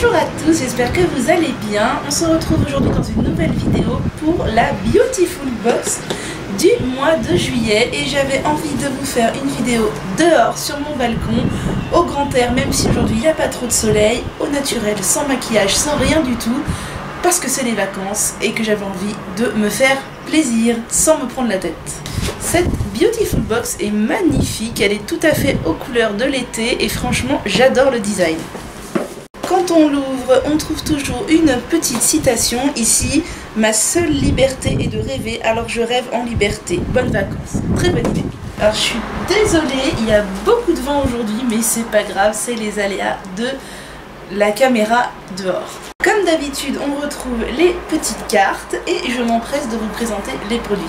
Bonjour à tous, j'espère que vous allez bien. On se retrouve aujourd'hui dans une nouvelle vidéo pour la Beautiful Box du mois de juillet et j'avais envie de vous faire une vidéo dehors sur mon balcon au grand air même si aujourd'hui il n'y a pas trop de soleil, au naturel, sans maquillage, sans rien du tout parce que c'est les vacances et que j'avais envie de me faire plaisir sans me prendre la tête. Cette Beautiful Box est magnifique, elle est tout à fait aux couleurs de l'été et franchement j'adore le design. Quand on l'ouvre, on trouve toujours une petite citation ici. Ma seule liberté est de rêver, alors je rêve en liberté. Bonnes vacances. Très bonne idée. Alors je suis désolée, il y a beaucoup de vent aujourd'hui, mais c'est pas grave, c'est les aléas de la caméra dehors. Comme d'habitude, on retrouve les petites cartes et je m'empresse de vous présenter les produits.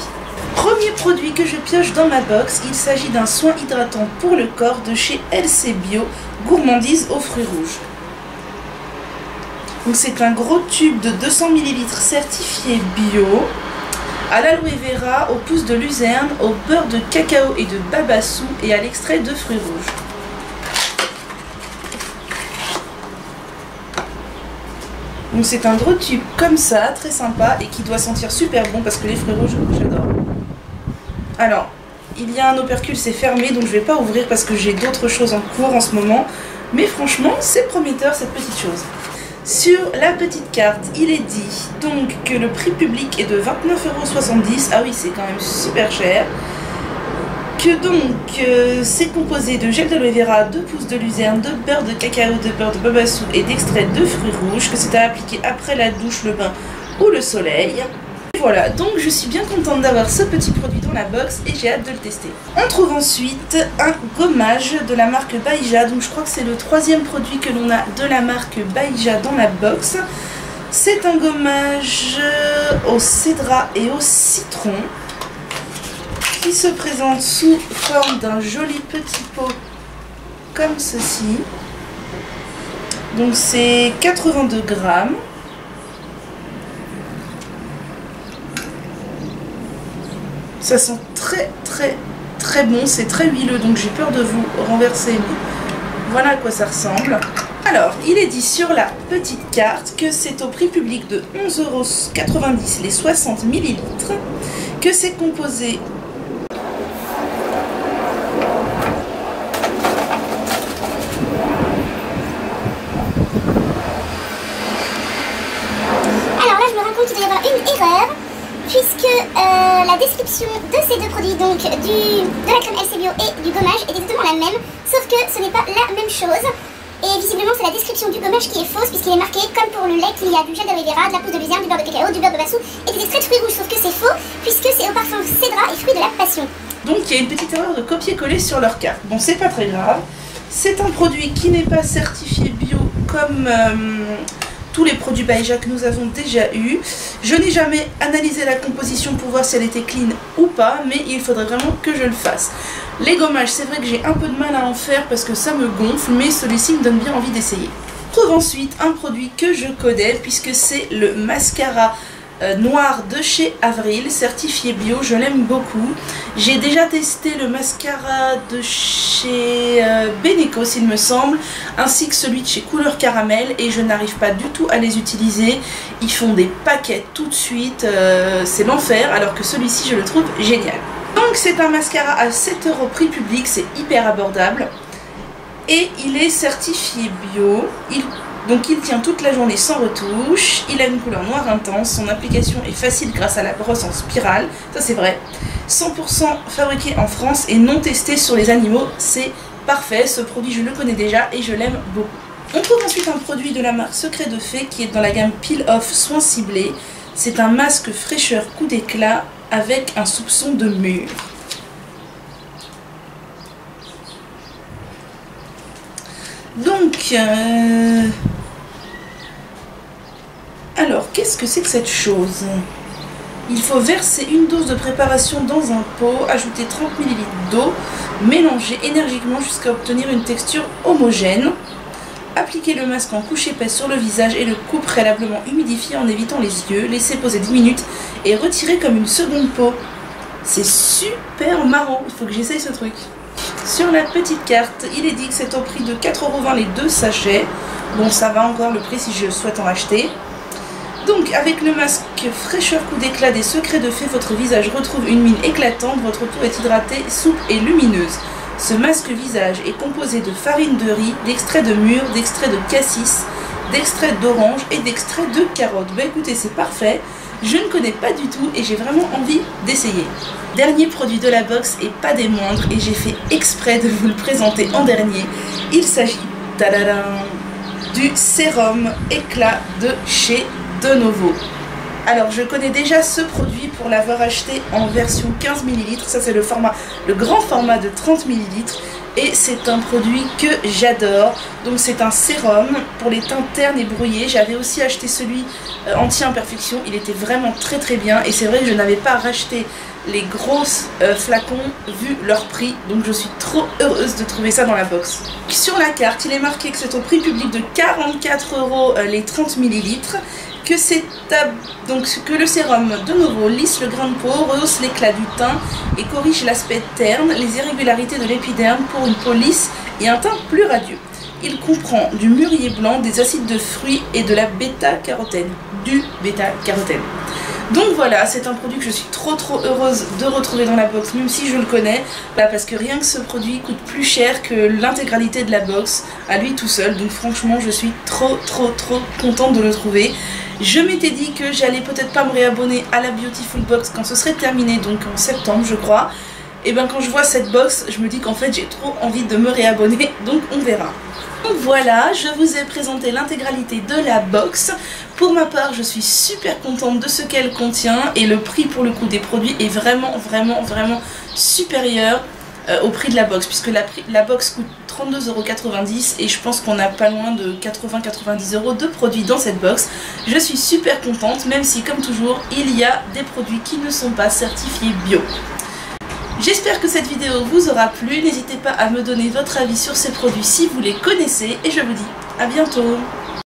Premier produit que je pioche dans ma box, il s'agit d'un soin hydratant pour le corps de chez LC Bio, gourmandise aux fruits rouges. Donc c'est un gros tube de 200 ml certifié bio, à l'aloe vera, au pouce de luzerne, au beurre de cacao et de babassou et à l'extrait de fruits rouges. Donc c'est un gros tube comme ça, très sympa et qui doit sentir super bon parce que les fruits rouges, j'adore. Alors, il y a un opercule, c'est fermé, donc je vais pas ouvrir parce que j'ai d'autres choses en cours en ce moment. Mais franchement, c'est prometteur cette petite chose. Sur la petite carte, il est dit donc que le prix public est de 29,70€. Ah oui, c'est quand même super cher. Que donc euh, c'est composé de gel d'aloe vera, de pousses de luzerne, de beurre de cacao, de beurre de babassou et d'extrait de fruits rouges, que c'est à appliquer après la douche, le bain ou le soleil. Voilà, donc je suis bien contente d'avoir ce petit produit la box et j'ai hâte de le tester. On trouve ensuite un gommage de la marque Baïja, donc je crois que c'est le troisième produit que l'on a de la marque Baïja dans la box. C'est un gommage au cédra et au citron qui se présente sous forme d'un joli petit pot comme ceci. Donc c'est 82 grammes. Ça sent très très très bon, c'est très huileux donc j'ai peur de vous renverser voilà à quoi ça ressemble. Alors, il est dit sur la petite carte que c'est au prix public de 11,90€ les 60 ml, que c'est composé Alors là, je me rends compte qu'il doit y avoir une erreur, puisque euh, la description de ces deux produits, donc du, de la crème LC Bio et du gommage, est exactement la même, sauf que ce n'est pas la même chose. Et visiblement, c'est la description du gommage qui est fausse, puisqu'il est marqué, comme pour le lait, qu'il y a du gel d'aloe vera, de la pousse de luzerne, du beurre de cacao, du beurre de bassou et des extraits de fruits rouges, sauf que c'est faux, puisque c'est au parfum cédra et fruits de la passion. Donc il y a une petite erreur de copier-coller sur leur carte. Bon, c'est pas très grave. C'est un produit qui n'est pas certifié bio comme euh, tous les produits Baïja que nous avons déjà eu. Je n'ai jamais analysé la composition pour voir si elle était clean ou pas, mais il faudrait vraiment que je le fasse. Les gommages, c'est vrai que j'ai un peu de mal à en faire parce que ça me gonfle, mais celui-ci me donne bien envie d'essayer. Trouve ensuite un produit que je connais puisque c'est le mascara euh, noir de chez Avril, certifié bio, je l'aime beaucoup. J'ai déjà testé le mascara de chez euh, Beneco, s'il me semble, ainsi que celui de chez Couleur Caramel, et je n'arrive pas du tout à les utiliser. Ils font des paquets tout de suite, euh, c'est l'enfer, alors que celui-ci, je le trouve génial. Donc c'est un mascara à 7 euros prix public, c'est hyper abordable. Et il est certifié bio. Donc il tient toute la journée sans retouche, il a une couleur noire intense, son application est facile grâce à la brosse en spirale, ça c'est vrai. 100% fabriqué en France et non testé sur les animaux, c'est parfait, ce produit je le connais déjà et je l'aime beaucoup. On trouve ensuite un produit de la marque Secret de Fée qui est dans la gamme Peel Off Soins Ciblés. C'est un masque fraîcheur coup d'éclat avec un soupçon de mûr. Donc, euh... qu'est-ce que c'est que cette chose? Il faut verser une dose de préparation dans un pot, ajouter 30 ml d'eau, mélanger énergiquement jusqu'à obtenir une texture homogène. Appliquer le masque en couche épaisse sur le visage et le coupe préalablement humidifié en évitant les yeux, laisser poser 10 minutes et retirer comme une seconde peau. C'est super marrant, il faut que j'essaye ce truc. Sur la petite carte, il est dit que c'est au prix de 4,20€ les deux sachets. Bon, ça va encore le prix si je souhaite en acheter. Donc, avec le masque fraîcheur coup d'éclat des secrets de fée, votre visage retrouve une mine éclatante, votre peau est hydratée, souple et lumineuse. Ce masque visage est composé de farine de riz, d'extrait de mûre, d'extrait de cassis, d'extrait d'orange et d'extrait de carotte. Bah écoutez, c'est parfait. Je ne connais pas du tout et j'ai vraiment envie d'essayer. Dernier produit de la box et pas des moindres et j'ai fait exprès de vous le présenter en dernier. Il s'agit du sérum éclat de chez De Novo. Alors je connais déjà ce produit pour l'avoir acheté en version 15 ml, ça c'est le format, le grand format de 30 ml et c'est un produit que j'adore. Donc c'est un sérum pour les teintes ternes et brouillées. J'avais aussi acheté celui euh, anti-imperfection, il était vraiment très très bien et c'est vrai que je n'avais pas racheté les grosses euh, flacons vu leur prix donc je suis trop heureuse de trouver ça dans la box. Sur la carte il est marqué que c'est au prix public de 44 euros euh, les 30 ml que le sérum de nouveau lisse le grain de peau, rehausse l'éclat du teint et corrige l'aspect terne, les irrégularités de l'épiderme pour une peau lisse et un teint plus radieux. Il comprend du mûrier blanc, des acides de fruits et de la bêta-carotène. Du bêta-carotène. Donc voilà, c'est un produit que je suis trop trop heureuse de retrouver dans la box, même si je le connais, bah, parce que rien que ce produit coûte plus cher que l'intégralité de la box à lui tout seul. Donc franchement, je suis trop trop trop contente de le trouver. Je m'étais dit que j'allais peut-être pas me réabonner à la Beautiful Box quand ce serait terminé, donc en septembre je crois. Et bien quand je vois cette box, je me dis qu'en fait j'ai trop envie de me réabonner, donc on verra. Voilà, je vous ai présenté l'intégralité de la box. Pour ma part, je suis super contente de ce qu'elle contient et le prix pour le coup des produits est vraiment, vraiment, vraiment supérieur euh, au prix de la box puisque la, la box coûte 32,90€ et je pense qu'on a pas loin de 80-90 euros de produits dans cette box. Je suis super contente même si comme toujours il y a des produits qui ne sont pas certifiés bio. J'espère que cette vidéo vous aura plu, n'hésitez pas à me donner votre avis sur ces produits si vous les connaissez. Et je vous dis à bientôt